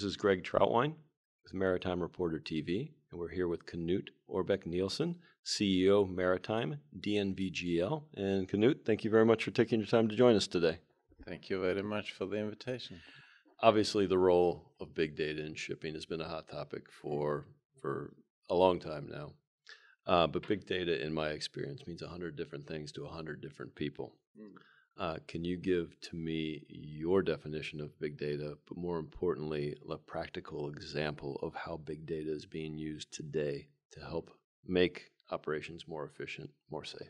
This is Greg Trauthwein with Maritime Reporter TV, and we're here with Knut Ørbeck-Nilssen, CEO Maritime DNV GL. And Knut, thank you very much for taking your time to join us today. Thank you very much for the invitation. Obviously, the role of big data in shipping has been a hot topic for for a long time now. Uh, but big data, in my experience, means a hundred different things to a hundred different people. Mm. Uh, can you give to me your definition of big data, but more importantly, a practical example of how big data is being used today to help make operations more efficient, more safe?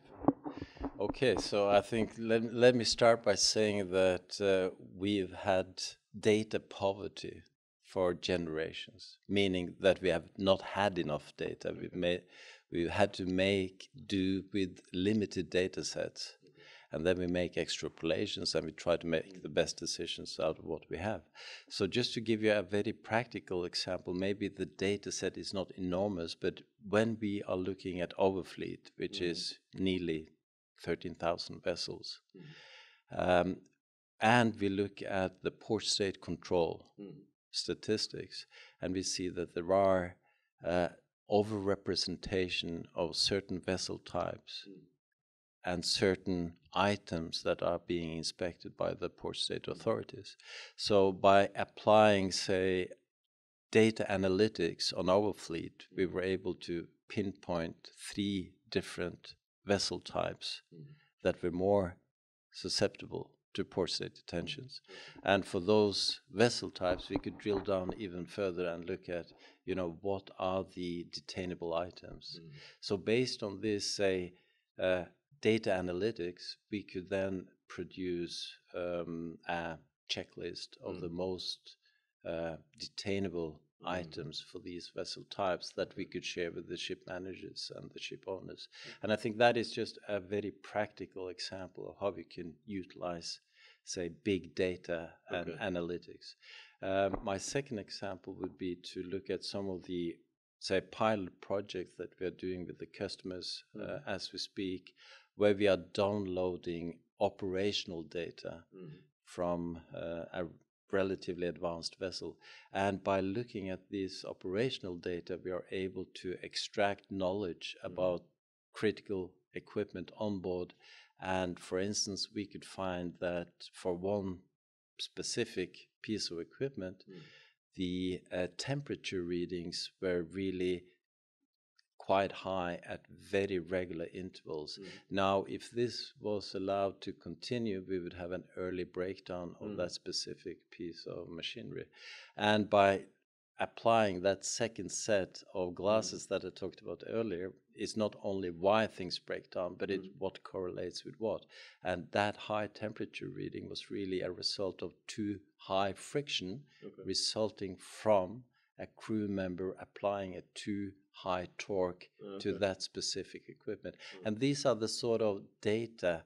Okay, so I think let, let me start by saying that uh, we've had data poverty for generations, meaning that we have not had enough data. We've made, we've had to make do with limited data sets and then we make extrapolations and we try to make the best decisions out of what we have. So just to give you a very practical example, maybe the data set is not enormous, but when we are looking at our fleet, which mm. is nearly 13,000 vessels, mm. um, and we look at the port state control mm. statistics, and we see that there are uh, overrepresentation of certain vessel types mm and certain items that are being inspected by the port state authorities. So by applying, say, data analytics on our fleet, we were able to pinpoint three different vessel types mm-hmm. that were more susceptible to port state detentions. And for those vessel types, we could drill down even further and look at, you know, what are the detainable items. Mm-hmm. So based on this, say, uh, data analytics, we could then produce um, a checklist of mm. the most uh, detainable mm. items for these vessel types that we could share with the ship managers and the ship owners. Mm. And I think that is just a very practical example of how we can utilize, say, big data and okay. analytics. Um, my second example would be to look at some of the say pilot projects that we are doing with the customers uh, mm. as we speak where we are downloading operational data mm. from uh, a relatively advanced vessel. And by looking at this operational data, we are able to extract knowledge mm. about critical equipment on board. And for instance, we could find that for one specific piece of equipment, mm. The uh, temperature readings were really quite high at very regular intervals. Mm. Now, if this was allowed to continue, we would have an early breakdown of mm. that specific piece of machinery. And by applying that second set of mm. glasses that I talked about earlier, is not only why things break down, but it's mm. what correlates with what. And that high temperature reading was really a result of too high friction okay. resulting from a crew member applying a too high torque okay. to that specific equipment. Mm. And these are the sort of data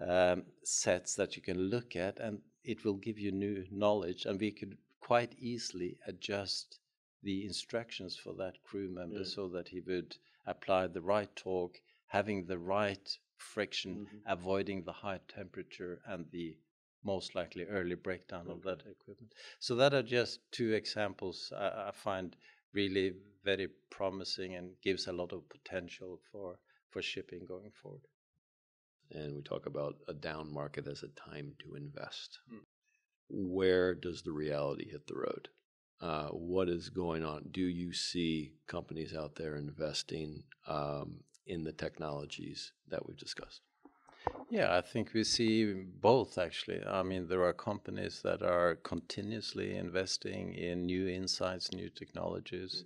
um, sets that you can look at, and it will give you new knowledge. And we could quite easily adjust the instructions for that crew member yeah. so that he would apply the right torque, having the right friction, mm-hmm. avoiding the high temperature and the most likely early breakdown okay. of that equipment. So that are just two examples I, I find really very promising and gives a lot of potential for for shipping going forward. And we talk about a down market as a time to invest. Mm. Where does the reality hit the road? Uh, what is going on? Do you see companies out there investing um, in the technologies that we've discussed? Yeah, I think we see both actually. I mean, there are companies that are continuously investing in new insights, new technologies,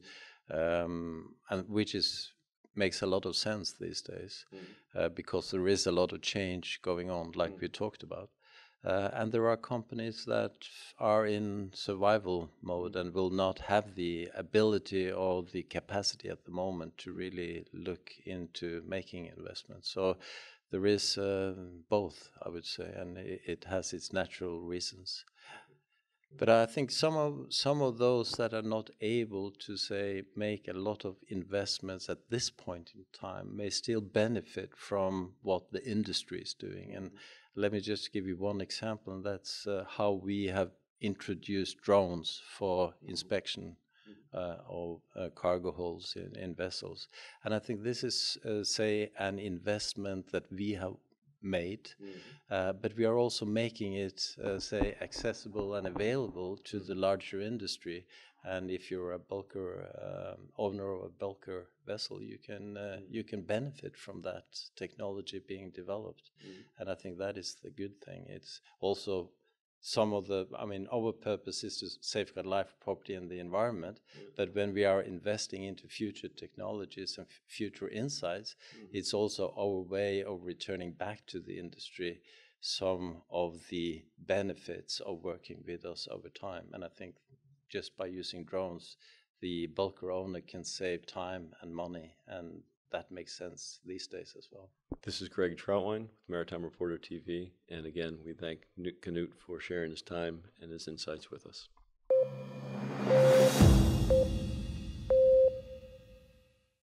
mm. um, and which is makes a lot of sense these days mm. uh, because there is a lot of change going on, like mm. we talked about. Uh, and there are companies that are in survival mode and will not have the ability or the capacity at the moment to really look into making investments. So there is uh, both, I would say, and it, it, has its natural reasons. But I think some of some of those that are not able to say make a lot of investments at this point in time may still benefit from what the industry is doing. And let me just give you one example, and that's uh, how we have introduced drones for inspection uh, of uh, cargo holds in, in, vessels. And I think this is, uh, say, an investment that we have made, mm-hmm. but we are also making it, uh, say, accessible and available to the larger industry. And if you're a bulker um, owner of a bulker vessel, you can uh, you can benefit from that technology being developed. Mm. And I think that is the good thing. It's also some of the, I mean, our purpose is to safeguard life, property, and the environment. Mm. But when we are investing into future technologies and future insights, mm. it's also our way of returning back to the industry some of the benefits of working with us over time. And I think just by using drones, the bulker owner can save time and money and that makes sense these days as well. This is Greg Trauthwein with Maritime Reporter TV. And again, we thank Knut for sharing his time and his insights with us.